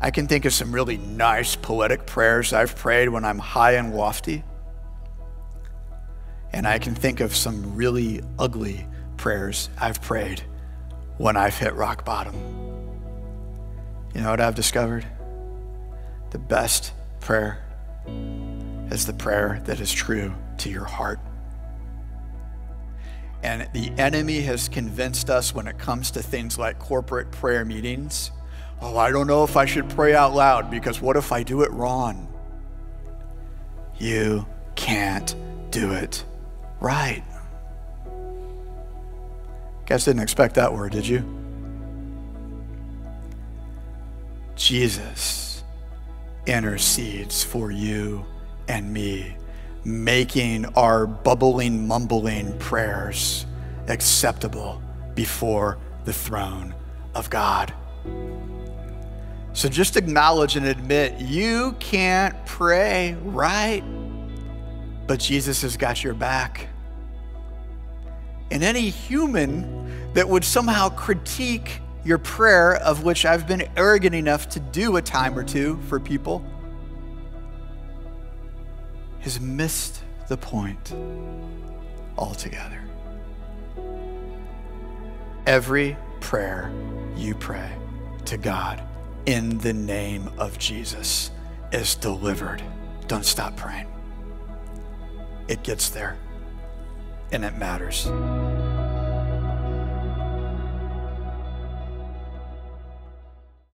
I can think of some really nice poetic prayers I've prayed when I'm high and lofty. And I can think of some really ugly prayers I've prayed when I've hit rock bottom. You know what I've discovered? The best prayer is the prayer that is true to your heart. And the enemy has convinced us when it comes to things like corporate prayer meetings oh, I don't know if I should pray out loud because what if I do it wrong? You can't do it right. Guys didn't expect that word, did you? Jesus intercedes for you and me, making our bubbling, mumbling prayers acceptable before the throne of God. So just acknowledge and admit you can't pray right, but Jesus has got your back. And any human that would somehow critique your prayer, of which I've been arrogant enough to do a time or two for people, has missed the point altogether. Every prayer you pray to God in the name of Jesus is delivered. Don't stop praying. It gets there and it matters.